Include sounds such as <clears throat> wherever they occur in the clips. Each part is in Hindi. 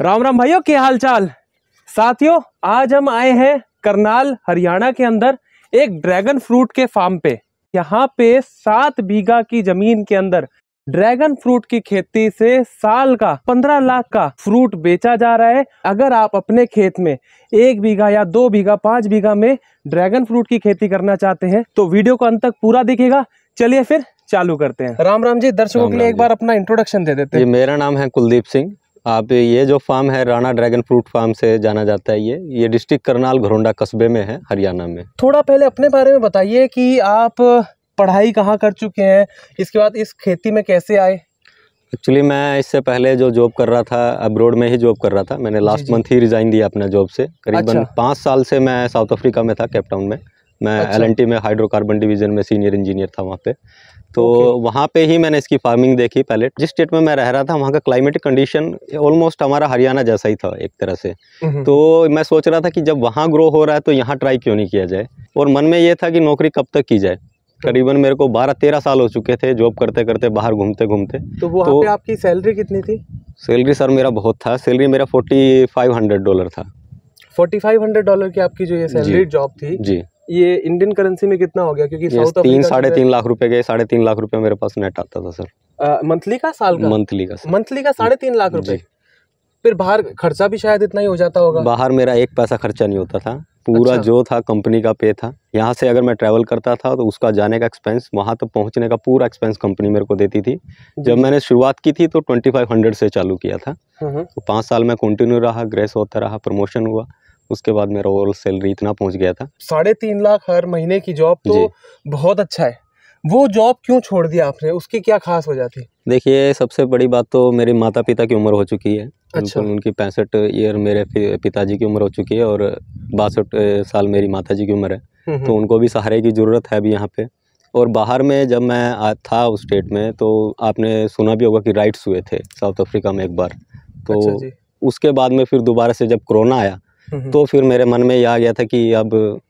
राम राम भाइयों क्या हाल चाल साथियों आज हम आए हैं करनाल हरियाणा के अंदर एक ड्रैगन फ्रूट के फार्म पे। यहाँ पे सात बीघा की ज़मीन के अंदर ड्रैगन फ्रूट की खेती से साल का पंद्रह लाख का फ्रूट बेचा जा रहा है। अगर आप अपने खेत में एक बीघा या दो बीघा पाँच बीघा में ड्रैगन फ्रूट की खेती करना चाहते हैं तो वीडियो को अंत तक पूरा दिखेगा चलिए फिर चालू करते हैं। राम राम जी दर्शकों के लिए एक बार अपना इंट्रोडक्शन दे देते हैं। मेरा नाम है कुलदीप सिंह। आप ये जो फार्म है राणा ड्रैगन फ्रूट फार्म से जाना जाता है ये। ये डिस्ट्रिक्ट करनाल घरोंडा कस्बे में है हरियाणा में। थोड़ा पहले अपने बारे में बताइए कि आप पढ़ाई कहाँ कर चुके हैं इसके बाद इस खेती में कैसे आए? एक्चुअली मैं इससे पहले जो जॉब कर रहा था अब्रोड में ही जॉब कर रहा था। मैंने लास्ट मंथ ही रिजाइन दिया अपना जॉब से। करीबन अच्छा। पाँच साल से मैं साउथ अफ्रीका में था केपटाउन में। मैं अच्छा। एल में हाइड्रोकार्बन डिवीज़न में सीनियर इंजीनियर था वहाँ पे। तो ओके। वहाँ पे ही मैंने इसकी फ़ार्मिंग देखी पहले। जिस स्टेट में मैं रह रहा था वहाँ का क्लाइमेटिक कंडीशन ऑलमोस्ट हमारा हरियाणा जैसा ही था एक तरह से। तो मैं सोच रहा था कि जब वहाँ ग्रो हो रहा है तो यहाँ ट्राई क्यों नहीं किया जाए? और मन में ये था कि नौकरी कब तक की जाए? करीबन मेरे को बारह तेरह साल हो चुके थे जॉब करते करते बाहर घूमते घूमते तो वहाँ तो- पे आपकी सैलरी कितनी थी? सैलरी सर मेरा बहुत था। सैलरी मेरा फोर्टी फाइव हंड्रेड डॉलर था। फोर्टी फाइव हंड्रेड डॉलर की आपकी जो ये सैलरी जॉब थी जी। ये इंडियन करेंसी में कितना हो गया? क्योंकि साउथ तीन साढ़े तीन लाख रुपए के साढ़े तीन लाख रुपए मेरे पास नेट आता था सर मंथली का साल का? मंथली का मंथली का साढ़े तीन लाख रुपए? फिर बाहर खर्चा भी शायद इतना ही हो जाता होगा। बाहर मेरा एक पैसा खर्चा नहीं होता था। पूरा अच्छा। जो था कंपनी का पे था। यहाँ से अगर मैं ट्रैवल करता था तो उसका जाने का एक्सपेंस वहाँ तक पहुँचने का पूरा एक्सपेंस कंपनी मेरे को देती थी। जब मैंने शुरुआत की थी तो ट्वेंटी फाइव हंड्रेड से चालू किया था। हम्म, हम्म। तो पाँच साल में कंटिन्यू रहा ग्रेस होता रहा प्रमोशन हुआ। उसके बाद मेरा ओवरऑल सैलरी इतना पहुँच गया था। साढ़े तीन लाख हर महीने की जॉब तो बहुत अच्छा है। वो जॉब क्यों छोड़ दिया आपने? उसकी क्या खास वजह थी? देखिए सबसे बड़ी बात तो मेरे माता पिता की उम्र हो चुकी है। अच्छा। उनकी पैंसठ ईयर मेरे पिताजी की उम्र हो चुकी है और बासठ साल मेरी माता जी की उम्र है। हम्म, हम्म। तो उनको भी सहारे की ज़रूरत है अभी यहाँ पे। और बाहर में जब मैं था उस स्टेट में तो आपने सुना भी होगा कि राइट्स हुए थे साउथ अफ्रीका में एक बार। तो अच्छा उसके बाद में फिर दोबारा से जब कोरोना आया। तो फिर मेरे मन में ये आ गया था कि अब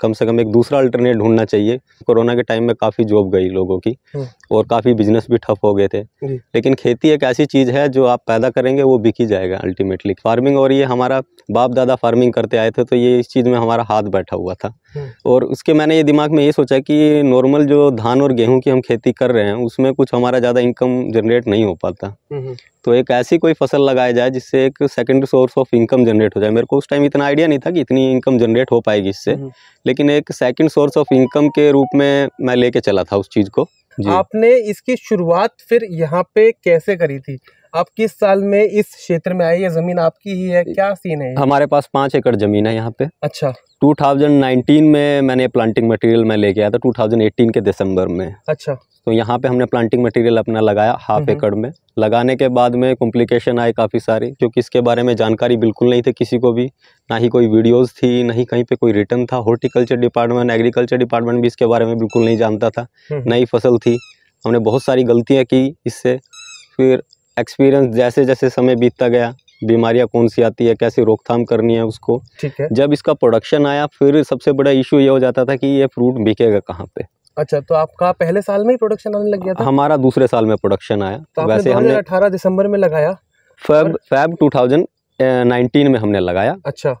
कम से कम एक दूसरा अल्टरनेट ढूंढना चाहिए। कोरोना के टाइम में काफ़ी जॉब गई लोगों की हम्म। और काफ़ी बिज़नेस भी ठप हो गए थे। लेकिन खेती एक ऐसी चीज़ है जो आप पैदा करेंगे वो बिक ही जाएगा अल्टीमेटली फ़ार्मिंग और ये हमारा बाप दादा फ़ार्मिंग करते आए थे तो ये इस चीज़ में हमारा हाथ बैठा हुआ था। हम्म। और उसके मैंने ये दिमाग में ये सोचा कि नॉर्मल जो धान और गेहूँ की हम खेती कर रहे हैं उसमें कुछ हमारा ज़्यादा इनकम जनरेट नहीं हो पाता। हम्म, हम्म। तो एक ऐसी कोई फ़सल लगाया जाए जिससे एक secondary source of income generate हो जाए। मेरे को उस टाइम इतना आइडिया नहीं था कि इतनी इनकम जनरेट हो पाएगी इससे। हम्म। लेकिन एक सेकेंड सोर्स ऑफ़ इनकम के रूप में मैं लेके चला था उस चीज़ को। आपने इसकी शुरुआत फिर यहाँ पे कैसे करी थी? आप किस साल में इस क्षेत्र में आए ये ज़मीन आपकी ही है क्या सीन है हमारे पास पाँच एकड़ ज़मीन है यहाँ पे। अच्छा। 2019 में मैंने प्लांटिंग मटेरियल मैं लेके आया था 2018 के दिसंबर में। अच्छा। तो यहाँ पे हमने प्लांटिंग मटेरियल अपना लगाया हाफ़। एकड़ में। लगाने के बाद में कॉम्प्लिकेशन आए काफ़ी सारी क्योंकि इसके बारे में जानकारी बिल्कुल नहीं थी किसी को भी। ना ही कोई वीडियोस थी ना ही कहीं पे कोई रिटर्न था। हॉर्टिकल्चर डिपार्टमेंट एग्रीकल्चर डिपार्टमेंट भी इसके बारे में बिल्कुल नहीं जानता था। नई फ़सल थी। हमने बहुत सारी गलतियाँ की इससे। फिर एक्सपीरियंस जैसे जैसे समय बीतता गया बीमारियाँ कौन सी आती है कैसे रोकथाम करनी है उसको ठीक है। जब इसका प्रोडक्शन आया फिर सबसे बड़ा इशू ये हो जाता था कि ये फ्रूट बिकेगा कहाँ पे। अच्छा तो आपका पहले साल में ही प्रोडक्शन आने लग गया था? हमारा दूसरे साल में प्रोडक्शन आया। तो वैसे हमने 2018 दिसंबर में लगाया। फैब फैब 2019 में हमने लगाया। अच्छा।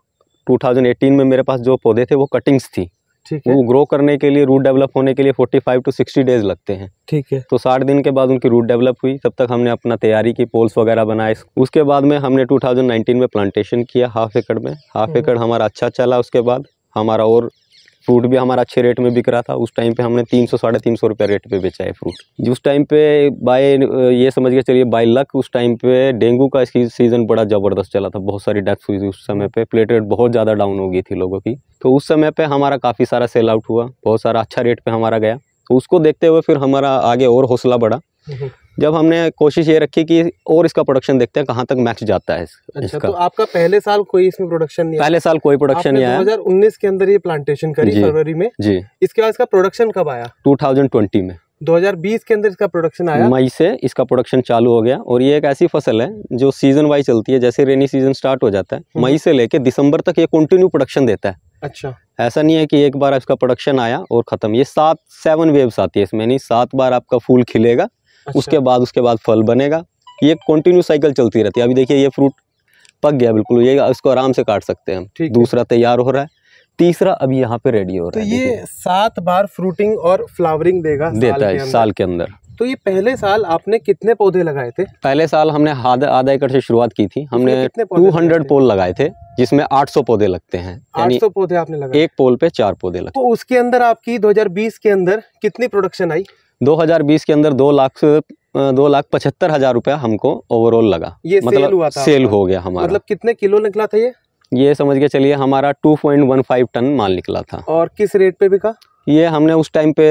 2018 में मेरे पास जो पौधे थे वो कटिंग्स थी। ठीक है। वो ग्रो करने के लिए रूट डेवलप होने के लिए 45 टू 60 डेज़ लगते हैं। ठीक है। तो 60 दिन के बाद उनकी रूट डेवलप हुई तब तक हमने अपना तैयारी की पोल्स वगैरह बनाए। उसके बाद में हमने 2019 में प्लांटेशन किया हाफ़ एकड़ में। हाफ़ हम्म। एकड़ हमारा अच्छा चला उसके बाद हमारा और फ्रूट भी हमारा अच्छे रेट में बिक रहा था। उस टाइम पे हमने तीन सौ, साढ़े तीन सौ रुपये रेट पे बेचा है फ्रूट उस टाइम पे बाय ये समझ के चलिए बाय लक उस टाइम पे डेंगू का सीज़न बड़ा ज़बरदस्त चला था। बहुत सारी डेथ्स हुई थी उस समय पे। प्लेट रेट बहुत ज़्यादा डाउन हो गई थी लोगों की। तो उस समय पे हमारा काफ़ी सारा सेल आउट हुआ। बहुत सारा अच्छा रेट पे हमारा गया। तो उसको देखते हुए फिर हमारा आगे और हौसला बढ़ा। हम्म। जब हमने कोशिश ये रखी कि और इसका प्रोडक्शन देखते हैं कहाँ तक मैक्स जाता है इस- अच्छा इसका। तो आपका पहले साल कोई इसमें प्रोडक्शन नहीं आया? पहले साल कोई प्रोडक्शन नहीं आया। 2019 के अंदर ये प्लांटेशन करी। फरवरी में। जी। इसके बाद इसका प्रोडक्शन कब आया? 2020 में। 2020 के अंदर इसका प्रोडक्शन आया? मई से इसका प्रोडक्शन चालू हो गया और ये एक ऐसी फ़सल है जो सीज़न वाइज चलती है जैसे रेनी सीज़न स्टार्ट हो जाता है हम्म। मई से लेके दिसंबर तक ये कंटिन्यू प्रोडक्शन देता है। अच्छा। ऐसा नहीं है कि एक बार इसका प्रोडक्शन आया और ख़त्म। ये सात सेवन वेव्स आती है इसमें नहीं सात बार आपका फूल खिलेगा अच्छा, उसके बाद उसके बाद फल बनेगा। ये कंटिन्यू साइकिल चलती रहती है। अभी देखिए ये फ्रूट पक गया बिल्कुल। ये इसको आराम से काट सकते हैं हम। दूसरा तैयार हो रहा है। तीसरा अभी यहाँ पे रेडी हो तो रहा है ये सात बार फ्रूटिंग और फ्लावरिंग देगा साल देता के है अंदर। साल के अंदर। तो ये पहले साल आपने कितने पौधे लगाए थे? पहले साल हमने आधा आधा एकड़ से शुरुआत की थी। हमने टू हंड्रेड 200 लगाए थे? पोल लगाए थे जिसमें 800 पौधे लगते हैं। यानी 800 पौधे आपने लगाए। एक पोल पे चार पौधे लगते तो उसके अंदर आपकी 2020 के अंदर कितनी प्रोडक्शन आई? 2020 के अंदर दो लाख से दो लाख पचहत्तर हज़ार रुपया हमको ओवरऑल लगा। ये मतलब सेल हुआ था सेल हो गया हमारा। मतलब कितने किलो निकला था ये? ये समझ के चलिए हमारा 2.15 टन माल निकला था। और किस रेट पे बिका? ये हमने उस टाइम पे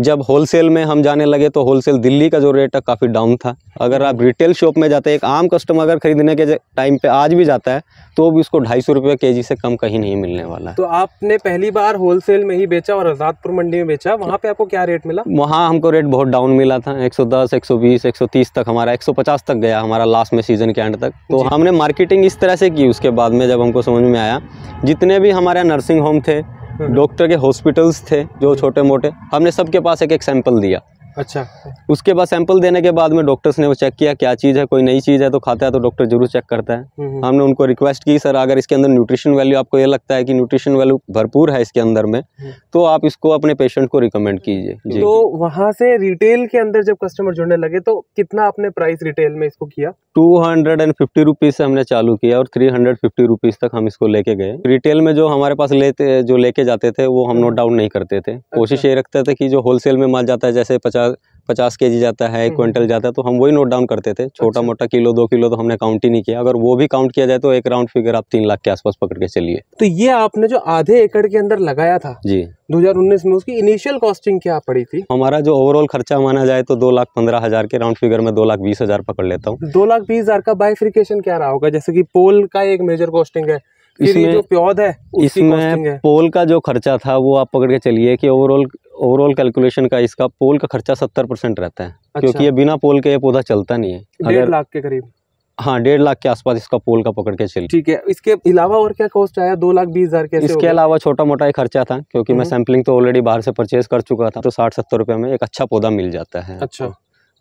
जब होलसेल में हम जाने लगे तो होलसेल दिल्ली का जो रेट है काफ़ी डाउन था। अगर आप रिटेल शॉप में जाते हैं एक आम कस्टमर अगर खरीदने के टाइम पे आज भी जाता है तो भी उसको ढाई सौ रुपये के जी से कम कहीं नहीं मिलने वाला है। तो आपने पहली बार होलसेल में ही बेचा और आजादपुर मंडी में बेचा? वहाँ पे आपको क्या रेट मिला? वहाँ हमको रेट बहुत डाउन मिला था। 110, 120, 130 तक हमारा 150 तक गया हमारा लास्ट में सीज़न के एंड तक। तो हमने मार्केटिंग इस तरह से की उसके बाद में जब हमको समझ में आया जितने भी हमारे नर्सिंग होम थे। डॉक्टर के हॉस्पिटल्स थे जो छोटे मोटे हमने सबके पास एक एक सैंपल दिया। अच्छा। उसके बाद सैंपल देने के बाद में डॉक्टर्स ने वो चेक किया क्या चीज़ है कोई नई चीज़ है तो खाता है तो डॉक्टर ज़रूर चेक करता है। हम्म, हमने उनको रिक्वेस्ट की सर अगर इसके अंदर न्यूट्रिशन वैल्यू आपको ये लगता है कि न्यूट्रिशन वैल्यू भरपूर है इसके अंदर में हम्म। तो आप इसको अपने पेशेंट को रिकमेंड कीजिए। तो वहाँ से रिटेल के अंदर जब कस्टमर जुड़ने लगे तो कितना आपने प्राइस रिटेल में इसको किया? Two hundred and fifty rupees से हमने चालू किया और थ्री हंड्रेड फिफ्टी रुपीज़ तक हम इसको लेके गए। रिटेल में जो हमारे पास लेते जो लेके जाते थे वो हम हम्म। नोट डाउन नहीं करते थे। कोशिश अच्छा। ये रखते थे कि जो होलसेल में माल जाता है जैसे पचास पचास के जी जाता है एक हम्म। क्विंटल जाता है तो हम वही नोट डाउन करते थे छोटा अच्छा। मोटा किलो दो किलो तो हमने काउंट ही नहीं किया। अगर वो भी काउंट किया जाए तो एक राउंड फिगर आप तीन लाख के आसपास पकड़ के चलिए। तो ये आपने जो आधे एकड़ के अंदर लगाया था जी। 2019 में उसकी इनिशियल कॉस्टिंग क्या पड़ी थी? हमारा जो ओवरऑल खर्चा माना जाए तो दो लाख पंद्रह हज़ार के राउंड फिगर में दो लाख बीस हज़ार पकड़ लेता हूँ। दो लाख बीस हज़ार का बाइफ्रिकेशन क्या रहा होगा? जैसे कि पोल का एक मेजर कॉस्टिंग है इसमें- जो प्योद है इसमें पोल का जो खर्चा था वो आप पकड़ के चलिए कि ओवरऑल ओवरऑल कैलकुलेशन का इसका पोल का खर्चा सत्तर परसेंट रहता है। अच्छा। क्योंकि ये बिना पोल के ये पौधा चलता नहीं है। डेढ़ लाख के करीब? हाँ डेढ़ लाख के आसपास इसका पोल का पकड़ के चल। ठीक है इसके अलावा और क्या कॉस्ट आया? दो लाख बीस हज़ार के इसके अलावा छोटा मोटा एक खर्चा था क्योंकि मैं हम्म। सैम्पलिंग तो ऑलरेडी बाहर से परचेज कर चुका था तो साठ सत्तर रुपये में एक अच्छा पौधा मिल जाता है। अच्छा।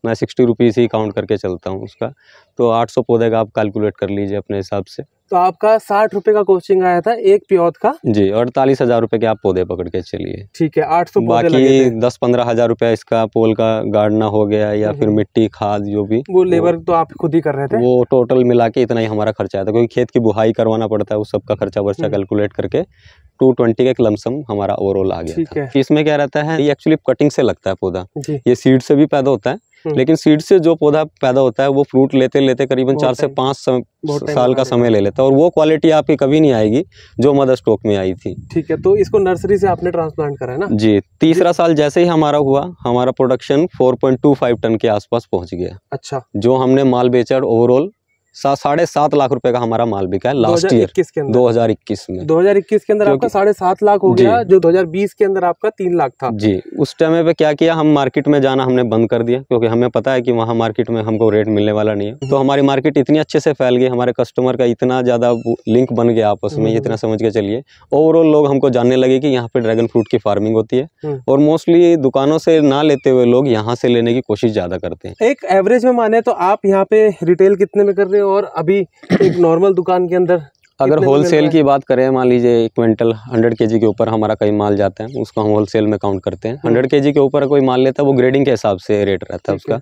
मैं सिक्सटी रुपीज़ ही काउंट करके चलता हूँ उसका। तो आठ सौ पौधे का आप कैलकुलेट कर लीजिए अपने हिसाब से। तो आपका साठ रुपए का कोचिंग आया था एक प्योद का? जी अड़तालीस हज़ार रुपये के आप पौधे पकड़ के चलिए। ठीक है आठ सौ बाकी दस पंद्रह हज़ार रुपया इसका पोल का गाड़ना हो गया या फिर हम्म। मिट्टी खाद जो भी वो लेबर तो आप खुद ही कर रहे थे? वो टोटल मिला के इतना ही हमारा खर्चा आया था क्योंकि खेत की बुहाई करवाना पड़ता है उस सबका खर्चा वर्चा हम्म। कैलकुलेट करके टू ट्वेंटी का एक लमसम हमारा ओवरऑल आ गया इसमें क्या रहता है ये एक्चुअली कटिंग से लगता है पौधा। ये सीड से भी पैदा होता है। लेकिन सीड से जो पौधा पैदा होता है वो फ्रूट लेते लेते करीबन चार से पाँच साल का समय ले लेता है और वो क्वालिटी आपकी कभी नहीं आएगी जो मदर स्टॉक में आई थी। ठीक है तो इसको नर्सरी से आपने ट्रांसप्लांट करा है ना? जी तीसरा साल जैसे ही हमारा हुआ हमारा प्रोडक्शन 4.25 टन के आसपास पहुँच गया। अच्छा। जो हमने माल बेचा ओवरऑल सा, साढ़े सात लाख रुपए का हमारा माल बिका है लास्ट ईयर 2021 के अंदर। 2021 में। 2021 के अंदर आपका साढ़े सात लाख हो गया जो। 2020 के अंदर आपका तीन लाख था। जी उस टाइम पे क्या किया हम मार्केट में जाना हमने बंद कर दिया क्योंकि हमें पता है कि वहाँ मार्केट में हमको रेट मिलने वाला नहीं है। तो हमारी मार्केट इतनी अच्छे से फैल गई हमारे कस्टमर का इतना ज़्यादा लिंक बन गया आपस में हम्म। इतना समझ के चलिए। ओवरऑल लोग हमको जानने लगे कि यहाँ पे ड्रैगन फ्रूट की फ़ार्मिंग होती है। हम्म। और मोस्टली दुकानों से ना लेते हुए लोग यहाँ से लेने की कोशिश ज़्यादा करते हैं। एक एवरेज में माने तो आप यहाँ पे रिटेल कितने में कर रहे हो? और अभी एक नॉर्मल दुकान के अंदर अगर होल सेल होलसेल की बात करें मान लीजिए एक क्विंटल हंड्रेड के के ऊपर हमारा कई माल जाता है उसको हम होलसेल में काउंट करते हैं। हम्म। हंड्रेड के के ऊपर कोई माल लेता है वो ग्रेडिंग के हिसाब से रेट रहता है। उसका।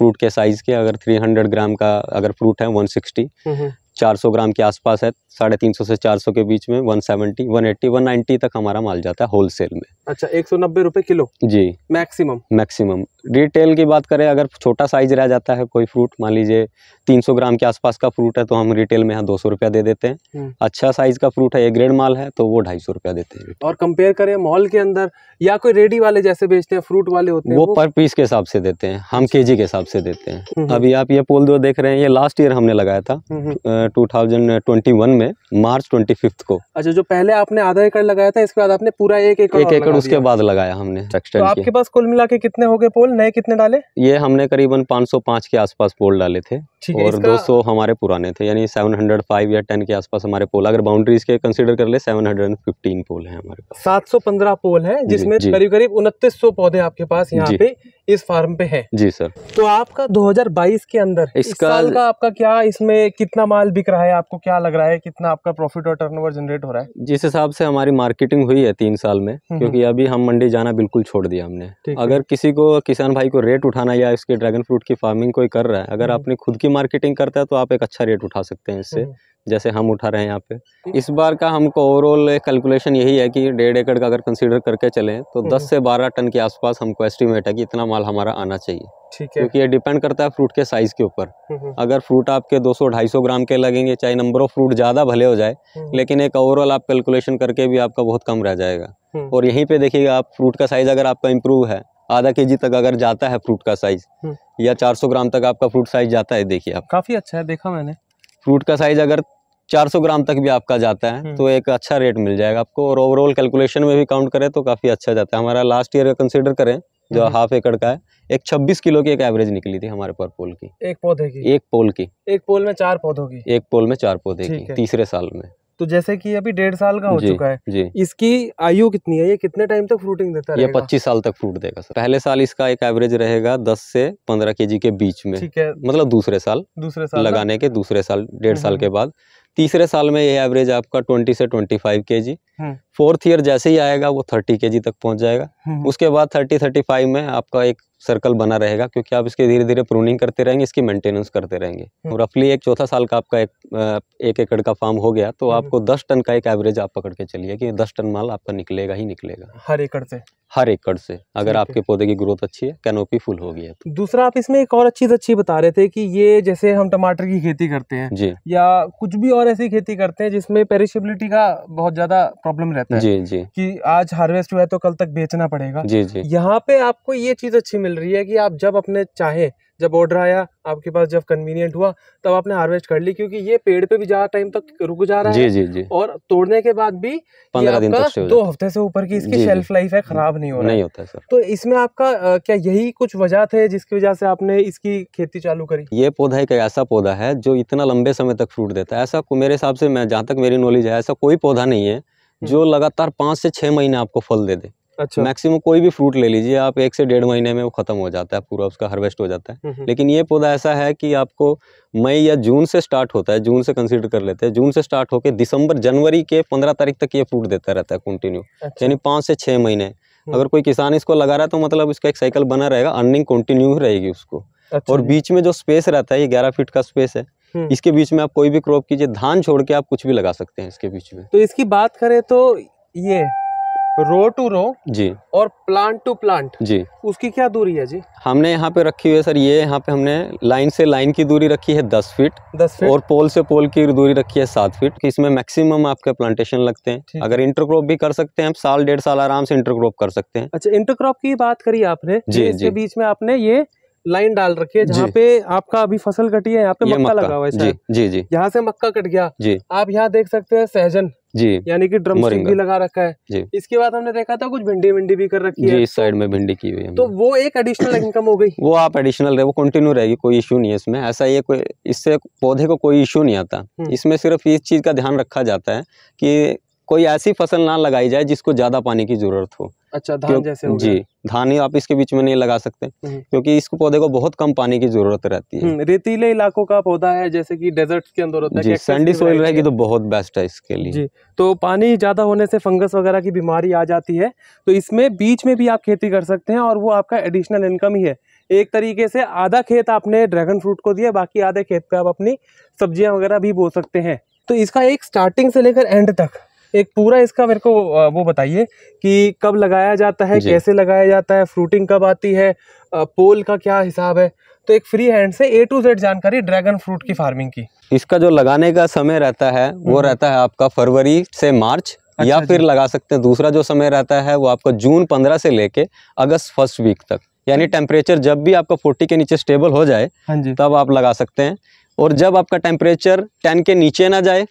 फ्रूट के साइज़ के अगर थ्री हंड्रेड ग्राम का अगर फ्रूट है वन सिक्सटी हम्म, हम्म, चार सौ ग्राम के आसपास है साढ़े तीन सौ से चार सौ के बीच में one seventy one eighty one ninety तक हमारा माल जाता है होलसेल में। अच्छा एक सौ नब्बे रुपए किलो? जी। मैक्सिमम मैक्सिमम रिटेल की बात करें अगर छोटा साइज़ रह जाता है कोई फ्रूट मान लीजिए 300 ग्राम के आसपास का फ्रूट है तो हम रिटेल में यहाँ दो सौ रुपया दे देते हैं। हम्म। अच्छा साइज़ का फ्रूट है ए ग्रेड माल है तो वो ढाई सौ रुपया देते हैं। और कंपेयर करें मॉल के अंदर या कोई रेडी वाले जैसे बेचते हैं फ्रूट वाले होते हैं वो पर पीस के हिसाब से देते हैं हम केजी के हिसाब से देते हैं। हम्म, अभी आप ये पोल दो देख रहे हैं ये लास्ट ईयर हमने लगाया था हम्म, हम्म। टू थाउज़ेंड ट्वेंटी वन में। मार्च ट्वेंटी फिफ्थ को। अच्छा जो पहले आपने आधा एकड़ लगाया था इसके बाद आपने पूरा एक एकड़ एक एकड़ उसके बाद लगाया हमने तो आपके पास कुल मिला के कितने हो गए पोल? नए कितने डाले? ये हमने करीबन 505 के आसपास पोल डाले थे और इसका 200 हमारे पुराने थे यानी 705 या 10 के आसपास हमारे पोल। अगर बाउंड्रीज के कंसीडर कर ले 715 पोल हैं हमारे पास। 715 पोल है जिसमें करीब करीब उनतीस सौ पौधे आपके पास यहाँ पे। इस फार्म पे है। जी सर। तो आपका 2022 के अंदर इस इसका- साल का आपका क्या इसमें कितना माल बिक रहा है? आपको क्या लग रहा है कितना आपका प्रॉफिट और टर्नओवर जनरेट हो रहा है? जिस हिसाब से हमारी मार्केटिंग हुई है तीन साल में हम्म। क्योंकि अभी हम मंडी जाना बिल्कुल छोड़ दिया हमने। अगर किसी को किसान भाई को रेट उठाना या इसके ड्रैगन फ्रूट की फ़ार्मिंग कोई कर रहा है अगर हम्म। आपने खुद की मार्केटिंग करता है तो आप एक अच्छा रेट उठा सकते हैं इससे। हम्म। जैसे हम उठा रहे हैं यहाँ पे। इस बार का हमको ओवरऑल कैलकुलेशन यही है कि डेढ़ एकड़ का अगर कंसीडर करके चलें तो हम्म। 10 से 12 टन के आसपास हमको एस्टिमेट है कि इतना माल हमारा आना चाहिए। ठीक है। क्योंकि ये डिपेंड करता है फ्रूट के साइज़ के ऊपर। हम्म, अगर फ्रूट आपके 200-250 ग्राम के लगेंगे चाहे नंबर ऑफ़ फ्रूट ज़्यादा भले हो जाए हम्म, लेकिन एक ओवरऑल आप कैलकुलेशन करके भी आपका बहुत कम रह जाएगा। हम्म, और यहीं पे देखिएगा आप फ्रूट का साइज़ अगर आपका इम्प्रूव है आधा केजी तक अगर जाता है फ्रूट का साइज़ हम्म। या 400 ग्राम तक आपका फ्रूट साइज़ जाता है देखिए आप। काफ़ी अच्छा है देखा मैंने। फ्रूट का साइज़ अगर 400 ग्राम तक भी आपका जाता है हम्म। तो एक अच्छा रेट मिल जाएगा आपको। और ओवरऑल कैलकुलेशन में भी काउंट करें तो काफ़ी अच्छा जाता है। हमारा लास्ट ईयर का कंसिडर करें जो हम्म। हाफ़ एकड़ का है एक 26 किलो की एक एवरेज निकली थी हमारे पर पोल की। एक पौधे की? एक पोल की। एक पोल में चार पौधों की? एक पोल में चार पौधे की तीसरे साल में। तो जैसे कि अभी डेढ़ साल का हो जी, चुका है। जी। इसकी आयु कितनी है? ये कितने टाइम तक फ्रूटिंग देता है ये पच्चीस साल तक फ्रूट देगा सर। पहले साल इसका एक एवरेज रहेगा 10 से पंद्रह के के बीच में। ठीक है। मतलब दूसरे साल। दूसरे साल लगाने के दूसरे साल डेढ़ साल हम्म, के बाद। तीसरे साल में ये एवरेज आपका 20 से 25 केजी। हम्म। फोर्थ ईयर जैसे ही आएगा वो 30 केजी तक पहुँच जाएगा। हम्म, उसके बाद 30 35 में आपका एक सर्कल बना रहेगा क्योंकि आप इसके धीरे धीरे प्रूनिंग करते रहेंगे इसकी मेंटेनेंस करते रहेंगे। हम्म। रफली एक चौथा साल का आपका एक एक एकड़ का फार्म हो गया तो हम्म। आपको 10 टन का एक एवरेज आप पकड़ के चलिए कि 10 टन माल आपका निकलेगा ही निकलेगा। हर एकड़ से? हर एकड़ से अगर आपके पौधे की ग्रोथ अच्छी है कैनोपी फुल हो गई है तो। दूसरा आप इसमें एक और अच्छी अच्छी बता रहे थे कि ये जैसे हम टमाटर की खेती करते हैं जी। या कुछ भी और ऐसी खेती करते हैं जिसमें पेरिशेबिलिटी का बहुत ज़्यादा प्रॉब्लम रहता है। जी जी। कि आज हार्वेस्ट हुआ है तो कल तक बेचना पड़ेगा। जी जी। यहाँ पे आपको ये चीज़ अच्छी मिल रही है कि आप जब अपने चाहे जब ऑर्डर आया आपके पास जब कन्वीनियंट हुआ तब आपने हार्वेस्ट कर ली क्योंकि ये पेड़ पे भी ज़्यादा टाइम तक रुक जा रहा जी है। जी जी। और तोड़ने के बाद भी पंद्रह दिन तक दो हफ़्ते से ऊपर की इसकी जी, जी। शेल्फ लाइफ है खराब नहीं हो रहा नहीं होता सर। तो इसमें आपका क्या यही कुछ वजह थे जिसकी वजह से आपने इसकी खेती चालू करी? ये पौधा एक ऐसा पौधा है जो इतना लंबे समय तक फ्रूट देता है। ऐसा मेरे हिसाब से मैं जहाँ तक मेरी नॉलेज है ऐसा कोई पौधा नहीं है जो लगातार पाँच से छः महीने आपको फल दे दे। अच्छा। मैक्सिमम कोई भी फ्रूट ले लीजिए आप एक से डेढ़ महीने में वो खत्म हो जाता है पूरा उसका हार्वेस्ट हो जाता है। हम्म, हम्म, लेकिन ये पौधा ऐसा है कि आपको मई या जून से स्टार्ट होता है जून से कंसीडर कर लेते हैं। जून से स्टार्ट होकर दिसंबर जनवरी के पंद्रह तारीख तक ये फ्रूट देता रहता है कंटिन्यू अच्छा, यानी पाँच से छः महीने। अगर कोई किसान इसको लगा रहा है तो मतलब इसका एक साइकिल बना रहेगा अर्निंग कंटिन्यू रहेगी उसको। अच्छा। और बीच में जो स्पेस रहता है ये ग्यारह फीट का स्पेस है हम्म। इसके बीच में आप कोई भी क्रॉप कीजिए धान छोड़ के आप कुछ भी लगा सकते हैं इसके बीच में। तो इसकी बात करें तो ये रो टू रो जी। और प्लांट टू प्लांट जी। उसकी क्या दूरी है जी? हमने यहाँ पे रखी हुई है सर ये यहाँ पे हमने लाइन से लाइन की दूरी रखी है दस फीट दस फीट। और पोल से पोल की दूरी रखी है सात फीट। इसमें मैक्सिमम आपके प्लांटेशन लगते हैं। अगर इंटरक्रॉप भी कर सकते हैं आप साल डेढ़ साल आराम से इंटरक्रॉप कर सकते हैं। अच्छा इंटरक्रॉप की बात करी आपने जी, इसके जी। बीच में आपने ये लाइन डाल रखी है जहाँ पे आपका अभी फ़सल कटी है यहाँ पे ये मक्का लगा हुआ है जी जी जी। यहाँ से मक्का कट गया। जी। आप यहाँ देख सकते हैं सहजन। जी। यानी कि ड्रम मोरिंगा। भी लगा रखा है। जी। इसके बाद हमने देखा था कुछ भिंडी विंडी भी कर रखी जी है। इस साइड में भिंडी की हुई है। तो वो एक एडिशनल इनकम <clears throat> हो गई। वो आप एडिशनल रहे वो कंटिन्यू रहेगी कोई इशू नहीं है इसमें। ऐसा ये कोई इससे पौधे को कोई इशू नहीं आता। हम्म। इसमें सिर्फ़ इस चीज़ का ध्यान रखा जाता है कि कोई ऐसी फ़सल ना लगाई जाए जिसको ज़्यादा पानी की ज़रूरत हो। अच्छा धान क्यों- जैसे हो जी धान ही आप इसके बीच में नहीं लगा सकते हम्म। क्योंकि इसको पौधे को बहुत कम पानी की ज़रूरत रहती है। हम्म, रेतीले इलाकों का पौधा है जैसे कि डेजर्ट के अंदर होता है सैंडी सोइल रहेगी तो बहुत बेस्ट है इसके लिए। जी तो पानी ज़्यादा होने से फंगस वगैरह की बीमारी आ जाती है तो इसमें बीच में भी आप खेती कर सकते हैं और वो आपका एडिशनल इनकम ही है। एक तरीके से आधा खेत आपने ड्रैगन फ्रूट को दिया बाकी आधे खेत पे आप अपनी सब्ज़ियाँ वगैरह भी बो सकते हैं। तो इसका एक स्टार्टिंग से लेकर एंड तक एक पूरा इसका मेरे को वो बताइए कि कब लगाया जाता है कैसे लगाया जाता है फ्रूटिंग कब आती है पोल का क्या हिसाब है? तो एक फ्री हैंड से ए टू जेड जानकारी ड्रैगन फ्रूट की फ़ार्मिंग की। इसका जो लगाने का समय रहता है वो हम्म। रहता है आपका फरवरी से मार्च अच्छा या अच्छा फिर लगा सकते हैं दूसरा जो समय रहता है वो आपका जून पंद्रह से लेके अगस्त फ़र्स्ट वीक तक। यानी टेम्परेचर जब भी आपका फोर्टी के नीचे स्टेबल हो जाए हाँ तब आप लगा सकते हैं। और जब आपका टेम्परेचर टेन के नीचे ना जाए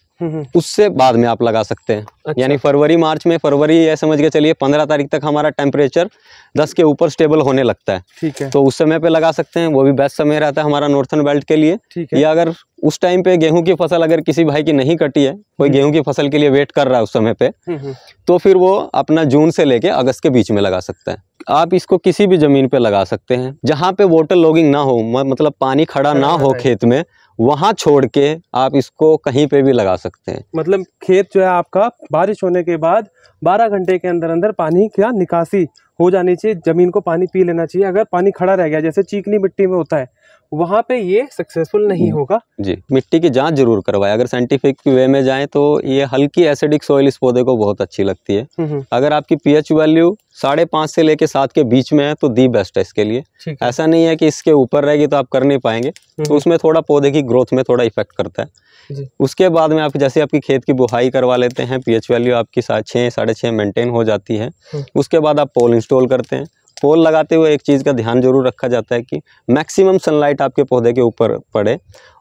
उससे बाद में आप लगा सकते हैं। अच्छा, यानी फरवरी मार्च में फरवरी ये समझ के चलिए पंद्रह तारीख तक हमारा टेम्परेचर दस के ऊपर स्टेबल होने लगता है। ठीक है। तो उस समय पे लगा सकते हैं वो भी बेस्ट समय रहता है हमारा नॉर्थन बेल्ट के लिए। ठीक है। या अगर उस टाइम पे गेहूँ की फ़सल अगर किसी भाई की नहीं कटी है कोई हम्म। गेहूँ की फ़सल के लिए वेट कर रहा है उस समय पे हम्म, हम्म, तो फिर वो अपना जून से लेके अगस्त के बीच में लगा सकता है। आप इसको किसी भी ज़मीन पे लगा सकते हैं। जहाँ पे वाटर लॉगिंग ना हो मतलब पानी खड़ा ना हो खेत में वहाँ छोड़ के आप इसको कहीं पे भी लगा सकते हैं। मतलब खेत जो है आपका, बारिश होने के बाद 12 घंटे के अंदर अंदर पानी का निकासी हो जानी चाहिए, ज़मीन को पानी पी लेना चाहिए। अगर पानी खड़ा रह गया, जैसे चीकनी मिट्टी में होता है वहाँ पे ये सक्सेसफुल नहीं। होगा। जी मिट्टी की जाँच ज़रूर करवाएँ। अगर साइंटिफिक वे में जाएँ तो ये हल्की एसिडिक सॉइल इस पौधे को बहुत अच्छी लगती है। हम्म, हम्म, अगर आपकी पीएच वैल्यू साढ़े पाँच से लेके सात के बीच में है तो दी बेस्ट है इसके लिए। ऐसा नहीं है कि इसके ऊपर रहेगी तो आप कर नहीं पाएँगे। तो हम्म, उसमें थोड़ा पौधे की ग्रोथ में थोड़ा इफ़ेक्ट करता है। जी। उसके बाद में आप जैसे आपकी खेत की बुहाई करवा लेते हैं पीएच वैल्यू आपकी छः साढ़े छः मेंटेन हो जाती है। उसके बाद आप पोल इंस्टॉल करते हैं। पोल लगाते हुए एक चीज़ का ध्यान ज़रूर रखा जाता है कि मैक्सिमम सनलाइट आपके पौधे के ऊपर पड़े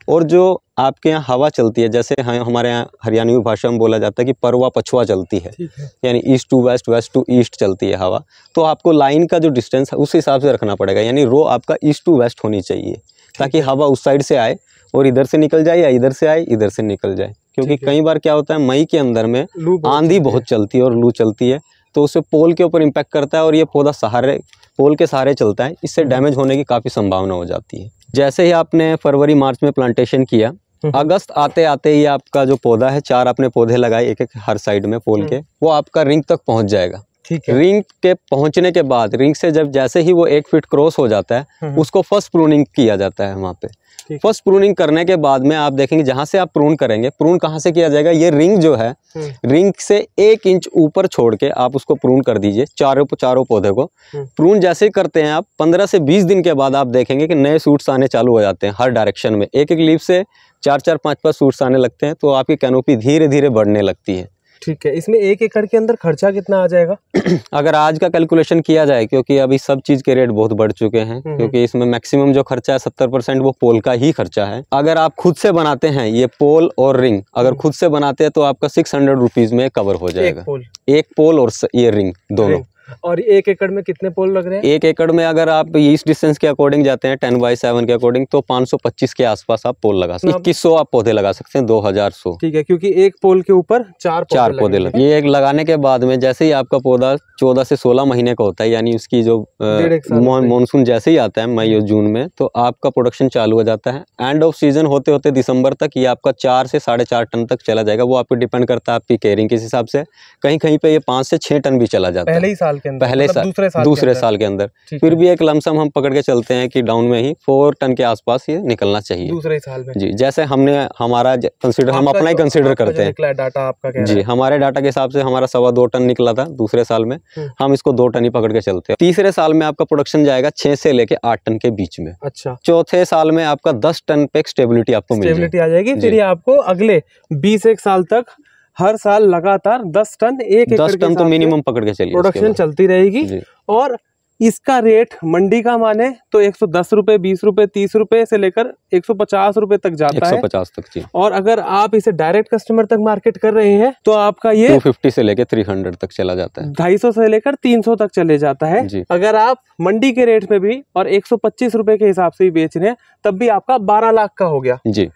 और जो आपके यहाँ हवा चलती है जैसे हाँ- हमारे यहाँ हरियाणवी भाषा में बोला जाता है कि परवा पछुआ चलती है। है। यानी east to west west to east चलती है हवा। तो आपको लाइन का जो डिस्टेंस है उस हिसाब से रखना पड़ेगा। यानी रो आपका ईस्ट टू वेस्ट होनी चाहिए ताकि हवा उस साइड से आए और इधर से निकल जाए या इधर से आए इधर से निकल जाए। क्योंकि कई बार क्या होता है मई के अंदर में आंधी बहुत चलती है और लू चलती है। तो उससे पोल के ऊपर इम्पैक्ट करता है और ये पौधा सहारे पोल के सहारे चलता है। इससे हम्म। डैमेज होने की काफ़ी संभावना हो जाती है। जैसे ही आपने फरवरी मार्च में प्लांटेशन किया हम्म, अगस्त आते आते ही आपका जो पौधा है चार आपने पौधे लगाए एक एक हर साइड में पोल के वो आपका रिंग तक पहुँच जाएगा। ठीक है। रिंग के पहुँचने के बाद रिंग से जब जैसे ही वो एक फीट क्रॉस हो जाता है हम्म, उसको फ़र्स्ट प्रूनिंग किया जाता है वहाँ पे। फ़र्स्ट प्रूनिंग करने के बाद में आप देखेंगे जहाँ से आप प्रून करेंगे प्रून कहाँ से किया जाएगा ये रिंग जो है हम्म, रिंग से एक इंच ऊपर छोड़ के आप उसको प्रून कर दीजिए चारों चारों पौधे को। हम्म। प्रून जैसे ही करते हैं आप पंद्रह से बीस दिन के बाद आप देखेंगे कि नए सूट्स आने चालू हो जाते हैं हर डायरेक्शन में। एक एक लीफ से चार चार पाँच पाँच सूट्स आने लगते हैं तो आपकी कैनोपी धीरे धीरे बढ़ने लगती है। ठीक है इसमें एक एकड़ के अंदर खर्चा कितना आ जाएगा <clears throat> अगर आज का कैलकुलेशन किया जाए क्योंकि अभी सब चीज़ के रेट बहुत बढ़ चुके हैं हम्म। क्योंकि इसमें मैक्सिमम जो खर्चा है सत्तर परसेंट वो पोल का ही खर्चा है अगर आप खुद से बनाते हैं ये पोल और रिंग अगर। खुद से बनाते हैं तो आपका सिक्स हंड्रेड रुपीज़ में कवर हो जाएगा एक पोल एक पोल और ये रिंग दोनों। और एक एकड़ में कितने पोल लग रहे हैं? एक एकड़ में अगर आप इस डिस्टेंस के अकॉर्डिंग जाते हैं टेन बाई सेवन के अकॉर्डिंग तो 525 के आसपास आप पोल लगा सकते इक्कीस सौ आप पौधे लगा सकते हैं दो हज़ार सौ। ठीक है क्योंकि एक पोल के ऊपर चार चार पौधे लगे। ये एक लगाने के बाद में जैसे ही आपका पौधा चौदह से सोलह महीने का होता है यानी उसकी जो साल। मानसून जैसे ही आता है मई और जून में तो आपका प्रोडक्शन चालू हो जाता है। एंड ऑफ़ सीज़न होते होते दिसंबर तक ये आपका चार से साढ़े चार टन तक चला जाएगा। वो आपको डिपेंड करता है आपकी केयरिंग किस हिसाब से। कहीं कहीं पे ये पाँच से छः टन भी चला जाता है। पहले है ही साल के अंदर पहले मतलब साल- दूसरे साल दूसरे के अंदर। साल के अंदर। फिर भी एक लमसम हम पकड़ के चलते हैं कि डाउन में ही फोर टन के आसपास ये निकलना चाहिए। दूसरे साल में। जी जैसे हमने हमारा कंसिडर हम अपना ही कंसिडर करते हैं। डाटा आपका जी हमारे डाटा के हिसाब से हमारा सवा दो टन निकला था दूसरे साल में। हम्म। हम इसको दो टन ही पकड़ के चलते हैं। तीसरे साल में आपका प्रोडक्शन जाएगा छह से लेके आठ टन के बीच में। अच्छा। चौथे साल में आपका दस टन पे स्टेबिलिटी आपको स्टेबिलिटी आ जाएगी फिर आपको अगले 20 एक साल तक हर साल लगातार 10 टन एक दस टन तो मिनिमम पकड़ के चलिए प्रोडक्शन चलती रहेगी। और इसका रेट मंडी का माने तो 110 रुपए 20 रुपए 30 रुपए से लेकर 150 रुपए तक जाता सौ है पचास तक जी। और अगर आप इसे डायरेक्ट कस्टमर तक मार्केट कर रहे हैं तो आपका ये टू फिफ्टी से लेकर थ्री हंड्रेड तक चला जाता है। ढाई सौ से लेकर 300 तक चले जाता है। जी। अगर आप मंडी के रेट में भी और 125 रुपए के हिसाब से भी बेच रहे हैं तब भी आपका 12 लाख का हो गया। जी।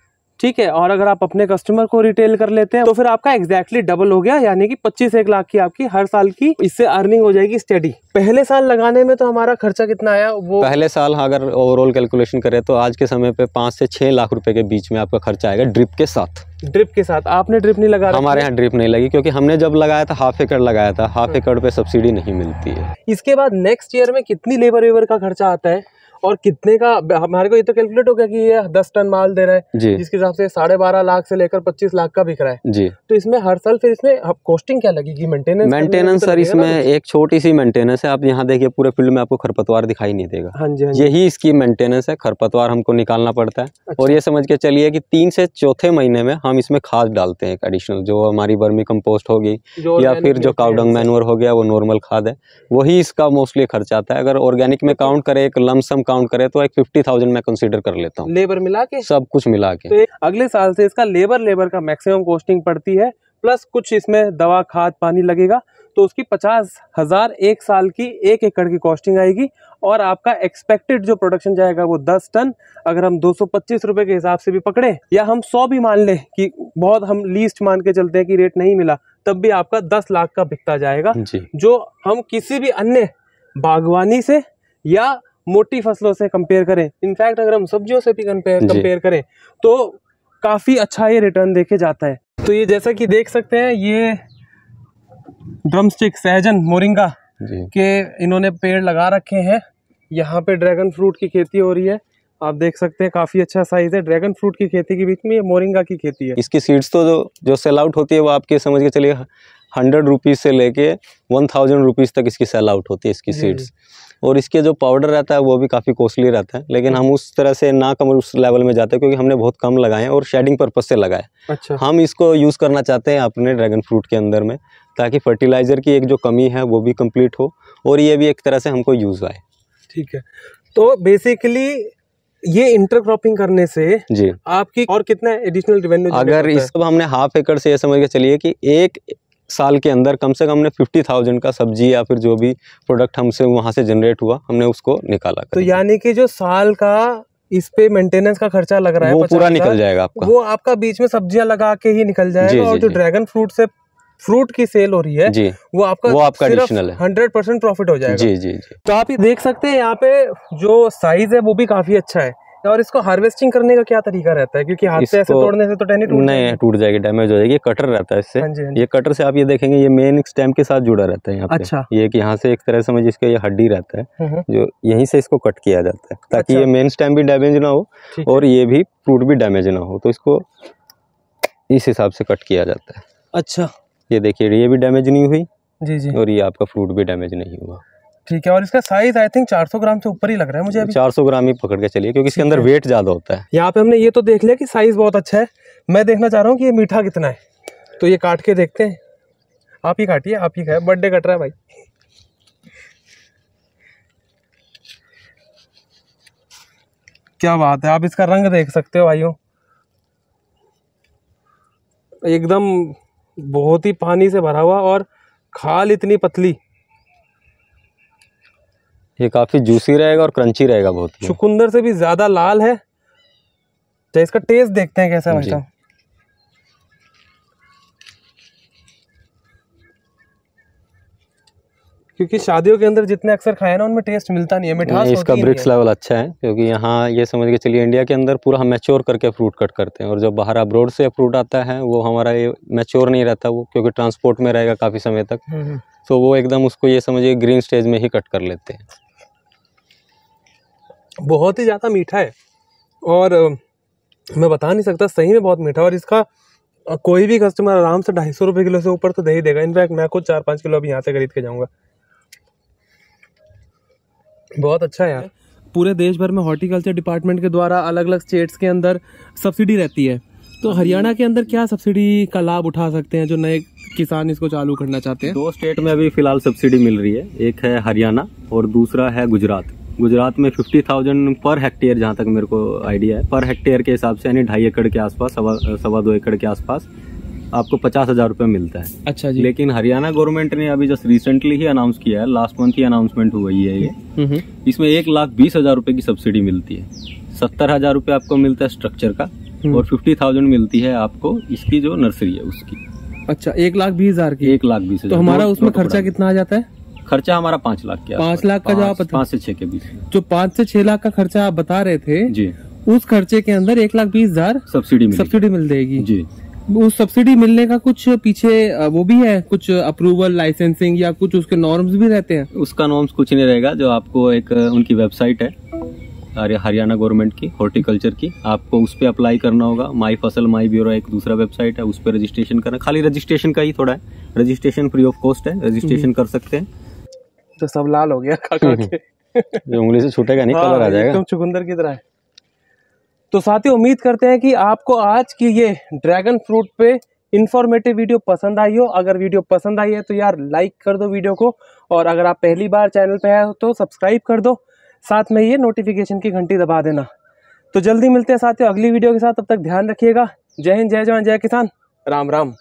ठीक है? और अगर आप अपने कस्टमर को रिटेल कर लेते हैं तो फिर आपका एग्जैक्टली डबल हो गया यानी कि 25 एक लाख की आपकी हर साल की इससे अर्निंग हो जाएगी स्टडी पहले साल लगाने में तो हमारा खर्चा कितना आया? वो पहले साल अगर ओवरऑल कैलकुलेशन करें तो आज के समय पे पाँच से छह लाख रुपए के बीच में आपका खर्चा आएगा ड्रिप के साथ। ड्रिप के साथ। आपने ड्रिप नहीं लगा हमारे यहाँ ड्रिप नहीं लगी क्योंकि हमने जब लगाया था हाफ़ एकड़ लगाया था हाफ़ हम्म। एकड़ पे सब्सिडी नहीं मिलती है। इसके बाद नेक्स्ट ईयर में कितनी लेबर वेबर का खर्चा आता है? और कितने का हमारे को ये तो कैलकुलेट हो गया कि ये दस टन माल दे रहा है जिसके हिसाब से साढ़े बारह लाख से लेकर पच्चीस लाख का बिक रहा है। जी। तो इसमें हर साल फिर इसमें कॉस्टिंग क्या लगेगी? मेंटेनेंस मेंटेनेंस सर इसमें एक छोटी सी मेंटेनेंस है आप यहाँ देखिए पूरे फ़ील्ड में आपको खरपतवार दिखाई नहीं देगा। हाँ जी हाँ यही इसकी मेंटेनेंस है खरपतवार हमको निकालना पड़ता है। अच्छा, और ये समझ के चलिए कि तीन से चौथे महीने में हम इसमें खाद डालते हैं एडिशनल जो हमारी वर्मी कंपोस्ट होगी या फिर जो काउडंग। मैनुअर हो। गया वो नॉर्मल खाद है। वही इसका मोस्टली खर्चा आता है। अगर ऑर्गेनिक में काउंट करें एक लमसम काउंट करें तो एक फिफ्टी थाउज़ेंड मैं कंसीडर कर लेता हूँ। लेबर मिला के? सब कुछ मिला के। तो अगले साल से इसका लेबर लेबर का मैक्सिमम कॉस्टिंग पड़ती है प्लस कुछ इसमें दवा खाद पानी लगेगा तो उसकी पचास हज़ार एक साल की एक एकड़ की कॉस्टिंग आएगी और आपका एक्सपेक्टेड जो प्रोडक्शन जाएगा वो दस टन अगर हम दो सौ पच्चीस रुपए के हिसाब से भी पकड़े या हम सौ भी मान लें कि बहुत हम लीस्ट मान के चलते हैं कि रेट नहीं मिला तब भी आपका दस लाख का बिकता जाएगा जो हम किसी भी अन्य बागवानी से या मोटी फ़सलों से कंपेयर करें। इनफैक्ट अगर हम सब्जियों से भी कंपेयर कंपेयर करें तो काफ़ी अच्छा ये रिटर्न देखे जाता है। तो ये जैसा कि देख सकते हैं ये ड्रम स्टिक सहजन मोरिंगा के इन्होंने पेड़ लगा रखे हैं। यहाँ पे ड्रैगन फ्रूट की खेती हो रही है। आप देख सकते हैं काफ़ी अच्छा साइज़ है। ड्रैगन फ्रूट की खेती के बीच में ये मोरिंगा की खेती है। इसकी सीड्स तो जो जो सेल आउट होती है वो आपके समझ के चलिए हंड्रेड रुपीज़ से लेके वन थाउज़ेंड रुपीज़ तक इसकी सेल आउट होती है इसकी सीड्स और इसके जो पाउडर रहता है वो भी काफ़ी कॉस्टली रहता है। लेकिन हम उस तरह से ना कम उस लेवल में जाते हैं क्योंकि हमने बहुत कम लगाए हैं और शेडिंग पर्पज से लगाए अच्छा। हम इसको यूज़ करना चाहते हैं अपने ड्रैगन फ्रूट के अंदर में ताकि फर्टिलाइज़र की एक जो कमी है वो भी कंप्लीट हो और ये भी एक तरह से हमको यूज़ आए। ठीक है। तो बेसिकली ये इंटरक्रॉपिंग करने से जी। आपकी और कितना एडिशनल रेवेन्यू अगर इस सब हमने हाफ़ एकड़ से ये समझ के चलिए कि एक साल के अंदर कम से कम हमने फिफ्टी थाउज़ेंड का सब्ज़ी या फिर जो भी प्रोडक्ट हमसे वहाँ से जनरेट हुआ हमने उसको निकाला तो यानी कि जो साल का इस पे मेंटेनेंस का खर्चा लग रहा है वो पूरा निकल जाएगा आपका। वो आपका बीच में सब्ज़ियाँ लगा के ही निकल जाएगा जी, और जी, जो। ड्रैगन फ्रूट से फ्रूट की सेल हो रही है जी। वो आपका वो आपका additional है। हंड्रेड परसेंट प्रॉफिट हो जाएगा। जी जी जी। तो आप ये देख सकते हैं यहाँ पे जो साइज़ है वो भी काफ़ी अच्छा है। और इसको हार्वेस्टिंग करने का क्या तरीका रहता है? क्योंकि हाथ से ऐसे तोड़ने से तो टहनी टूट नहीं टूट जाएगी डैमेज हो जाएगी। ये कटर रहता है इससे। हाँ जी हाँ जी। ये कटर से आप ये देखेंगे ये मेन स्टेम के साथ जुड़ा रहता है यहाँ अच्छा। ये कि यहाँ से एक तरह से समझ इसका ये हड्डी रहता है हम्म, हम्म, जो यहीं से इसको कट किया जाता है ताकि अच्छा। ये मेन स्टेम भी डैमेज ना हो और ये भी फ्रूट भी डैमेज ना हो। तो इसको इस हिसाब से कट किया जाता है। अच्छा। ये देखिए ये भी डैमेज नहीं हुई जी जी। और ये आपका फ्रूट भी डैमेज नहीं हुआ। ठीक है और इसका साइज़ आई थिंक 400 ग्राम से ऊपर ही लग रहा है मुझे अभी। 400 ग्राम ही पकड़ के चलिए क्योंकि इसके अंदर वेट ज़्यादा होता है। यहाँ पे हमने ये तो देख लिया कि साइज़ बहुत अच्छा है। मैं देखना चाह रहा हूँ कि ये मीठा कितना है। तो ये काट के देखते हैं। आप ही काटिए आप ही खाए। बर्थडे कट रहा है भाई। क्या बात है आप इसका रंग देख सकते हो भाइयों। एकदम बहुत ही पानी से भरा हुआ और खाल इतनी पतली। ये काफ़ी जूसी रहेगा और क्रंची रहेगा बहुत। चुकंदर से भी ज़्यादा लाल है। तो इसका टेस्ट देखते हैं कैसा है भाई साहब क्योंकि शादियों के अंदर जितने अक्सर खाए ना उनमें टेस्ट मिलता नहीं है मिठास नहीं, इसका ब्रिक्स लेवल अच्छा है क्योंकि यहाँ ये समझ के चलिए इंडिया के अंदर पूरा हम मैच्योर करके फ्रूट कट करते हैं और जब बाहर अब्रोड से फ्रूट आता है वो हमारा ये मैच्योर नहीं रहता वो क्योंकि ट्रांसपोर्ट में रहेगा काफ़ी समय तक। तो वो एकदम उसको ये समझिए ग्रीन स्टेज में ही कट कर लेते हैं। बहुत ही ज़्यादा मीठा है। और मैं बता नहीं सकता सही में बहुत मीठा है और इसका कोई भी कस्टमर आराम से ढाई सौ रुपये किलो से ऊपर तो दे ही देगा इनफैक्ट मैं खुद चार पाँच किलो अभी यहाँ से खरीद के जाऊँगा। बहुत अच्छा है यार। पूरे देश भर में हॉर्टिकल्चर डिपार्टमेंट के द्वारा अलग अलग स्टेट्स के अंदर सब्सिडी रहती है। तो हरियाणा के अंदर क्या सब्सिडी का लाभ उठा सकते हैं जो नए किसान इसको चालू करना चाहते हैं? दो स्टेट में अभी फ़िलहाल सब्सिडी मिल रही है। एक है हरियाणा और दूसरा है गुजरात। गुजरात में फिफ्टी थाउज़ेंड पर हेक्टेयर जहाँ तक मेरे को आइडिया है। पर हेक्टेयर के हिसाब से यानी ढाई एकड़ के आसपास सवा सवा दो एकड़ के आसपास आपको पचास हज़ार रुपये मिलता है। अच्छा जी। लेकिन हरियाणा गवर्नमेंट ने अभी जस्ट रिसेंटली ही अनाउंस किया है लास्ट मंथ ही अनाउंसमेंट हुई है ये। हम्म, हम्म, इसमें एक लाख बीस हज़ार रुपये की सब्सिडी मिलती है। सत्तर हज़ार रुपये आपको मिलता है स्ट्रक्चर का हम्म। और फिफ्टी थाउज़ेंड मिलती है आपको इसकी जो नर्सरी है उसकी। अच्छा एक लाख बीस हज़ार की। एक लाख बीस तो हज़ार हमारा उसमें खर्चा कितना आ जाता है? खर्चा हमारा पाँच लाख के पाँच। लाख का जो आप पाँच- से छह के बीच जो पाँच से छह लाख का खर्चा आप बता रहे थे जी। उस खर्चे के अंदर एक लाख बीस हज़ार सब्सिडी सब्सिडी मिल जाएगी। जी। उस सब्सिडी मिलने का कुछ पीछे वो भी है कुछ अप्रूवल लाइसेंसिंग या कुछ उसके नॉर्म्स भी रहते हैं? उसका नॉर्म्स कुछ नहीं रहेगा जो आपको एक उनकी वेबसाइट है हरियाणा गवर्नमेंट की हॉर्टिकल्चर की आपको उस पर अप्लाई करना होगा। माई फ़सल माई ब्यूरो एक दूसरा वेबसाइट है उस पर रजिस्ट्रेशन करना। खाली रजिस्ट्रेशन का ही थोड़ा है। रजिस्ट्रेशन फ्री ऑफ़ कॉस्ट है रजिस्ट्रेशन कर सकते हैं। तो सब लाल हो गया खा खा के। उंगली से छूटेगा नहीं कलर आ हाँ, जाएगा। एकदम चुकंदर की तरह है। तो साथियों उम्मीद करते हैं कि आपको आज की ये ड्रैगन फ्रूट पे इन्फॉर्मेटिव वीडियो पसंद आई हो। अगर वीडियो पसंद आई है तो यार लाइक कर दो वीडियो को और अगर आप पहली बार चैनल पे आए हो तो सब्सक्राइब कर दो। साथ में ये नोटिफिकेशन की घंटी दबा देना। तो जल्दी मिलते हैं साथियों अगली वीडियो के साथ। तब तक ध्यान रखिएगा। जय हिंद जय जवान जय किसान। राम राम।